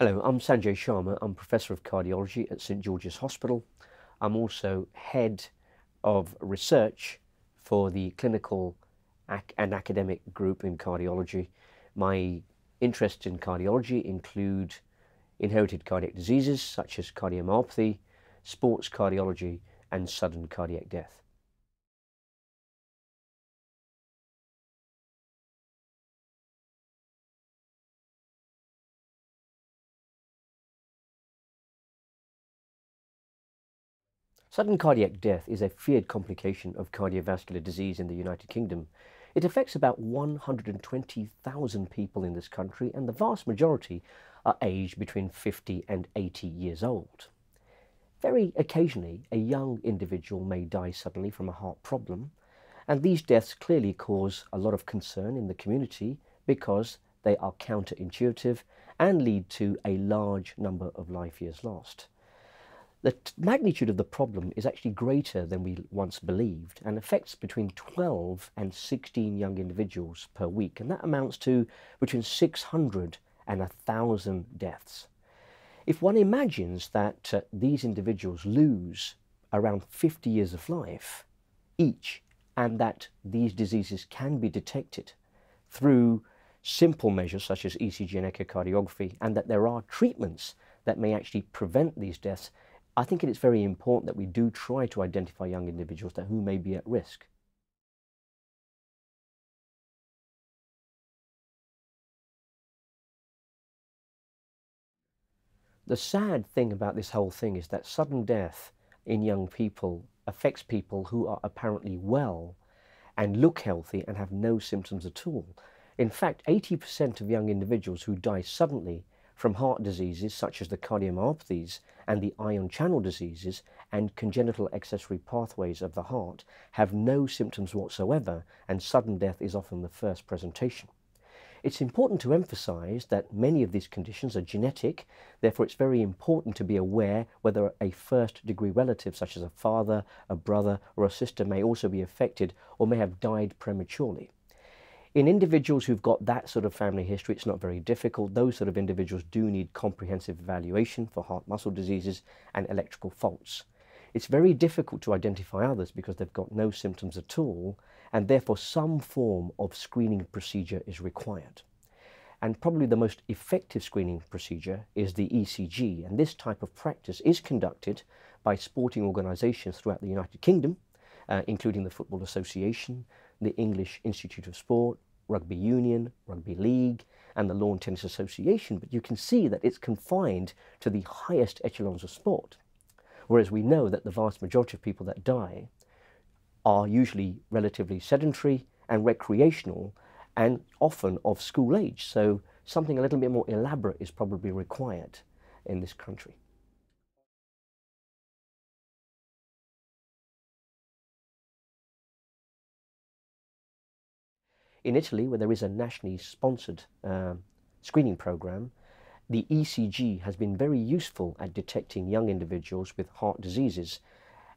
Hello, I'm Sanjay Sharma. I'm Professor of Cardiology at St George's Hospital. I'm also Head of Research for the Clinical and Academic Group in Cardiology. My interests in cardiology include inherited cardiac diseases such as cardiomyopathy, sports cardiology, and sudden cardiac death. Sudden cardiac death is a feared complication of cardiovascular disease in the United Kingdom. It affects about 120,000 people in this country and the vast majority are aged between 50 and 80 years old. Very occasionally, a young individual may die suddenly from a heart problem and these deaths clearly cause a lot of concern in the community because they are counterintuitive and lead to a large number of life years lost. The magnitude of the problem is actually greater than we once believed and affects between 12 and 16 young individuals per week, and that amounts to between 600 and 1,000 deaths. If one imagines that uh, these individuals lose around 50 years of life each, and that these diseases can be detected through simple measures such as ECG and echocardiography, and that there are treatments that may actually prevent these deaths, I think it is very important that we do try to identify young individuals that who may be at risk. The sad thing about this whole thing is that sudden death in young people affects people who are apparently well and look healthy and have no symptoms at all. In fact, 80% of young individuals who die suddenly from heart diseases such as the cardiomyopathies and the ion channel diseases and congenital accessory pathways of the heart have no symptoms whatsoever and sudden death is often the first presentation. It's important to emphasize that many of these conditions are genetic, therefore it's very important to be aware whether a first degree relative such as a father, a brother or a sister may also be affected or may have died prematurely. In individuals who've got that sort of family history, it's not very difficult. Those sort of individuals do need comprehensive evaluation for heart muscle diseases and electrical faults. It's very difficult to identify others because they've got no symptoms at all, and therefore some form of screening procedure is required. And probably the most effective screening procedure is the ECG, and this type of practice is conducted by sporting organisations throughout the United Kingdom, uh, including the Football Association, the English Institute of Sport, Rugby Union, Rugby League, and the Lawn Tennis Association, but you can see that it's confined to the highest echelons of sport. Whereas we know that the vast majority of people that die are usually relatively sedentary and recreational and often of school age. So something a little bit more elaborate is probably required in this country. In Italy, where there is a nationally sponsored uh, screening program, the ECG has been very useful at detecting young individuals with heart diseases.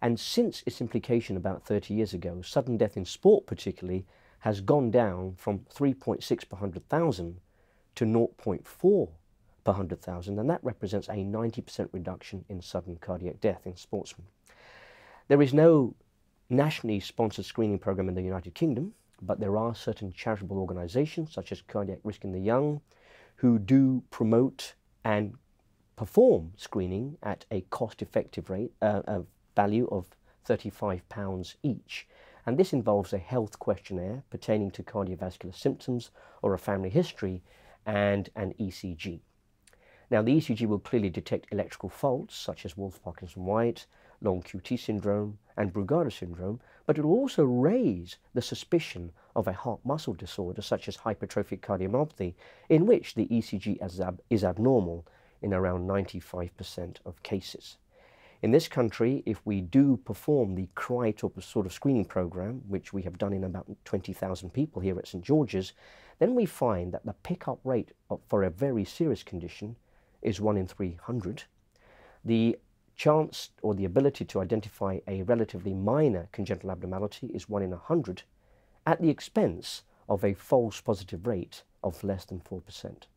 And since its implication about 30 years ago, sudden death in sport particularly has gone down from 3.6 per 100,000 to 0.4 per 100,000, and that represents a 90% reduction in sudden cardiac death in sportsmen. There is no nationally sponsored screening program in the United Kingdom, but there are certain charitable organizations, such as Cardiac Risk in the Young, who do promote and perform screening at a cost-effective rate, uh, a value of £35 each. And this involves a health questionnaire pertaining to cardiovascular symptoms or a family history and an ECG. Now, the ECG will clearly detect electrical faults such as Wolff-Parkinson-White, long QT syndrome, and Brugada syndrome, but it will also raise the suspicion of a heart muscle disorder such as hypertrophic cardiomyopathy, in which the ECG is, ab is abnormal in around 95% of cases. In this country, if we do perform the CRITE sort of screening program, which we have done in about 20,000 people here at St George's, then we find that the pickup rate for a very serious condition is 1 in 300. The chance or the ability to identify a relatively minor congenital abnormality is 1 in 100 at the expense of a false positive rate of less than 4%.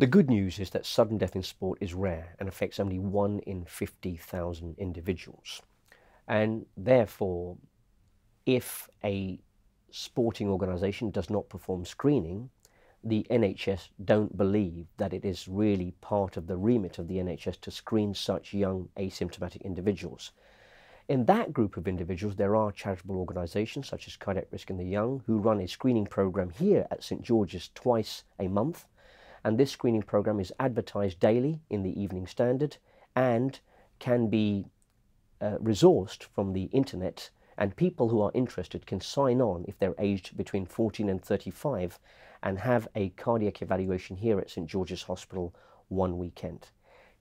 The good news is that sudden death in sport is rare and affects only 1 in 50,000 individuals. And therefore, if a sporting organisation does not perform screening, the NHS don't believe that it is really part of the remit of the NHS to screen such young asymptomatic individuals. In that group of individuals, there are charitable organisations such as Cardiac Risk in the Young who run a screening programme here at St George's twice a month and this screening program is advertised daily in the Evening Standard and can be uh, resourced from the internet and people who are interested can sign on if they're aged between 14 and 35 and have a cardiac evaluation here at St George's Hospital one weekend.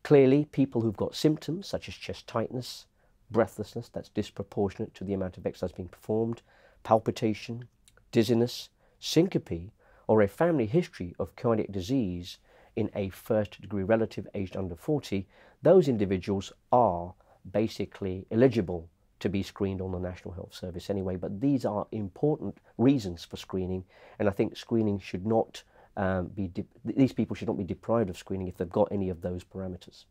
Clearly, people who've got symptoms such as chest tightness, breathlessness that's disproportionate to the amount of exercise being performed, palpitation, dizziness, syncope, or a family history of cardiac disease in a first degree relative aged under 40, those individuals are basically eligible to be screened on the National Health Service anyway. But these are important reasons for screening, and I think screening should not um, be, these people should not be deprived of screening if they've got any of those parameters.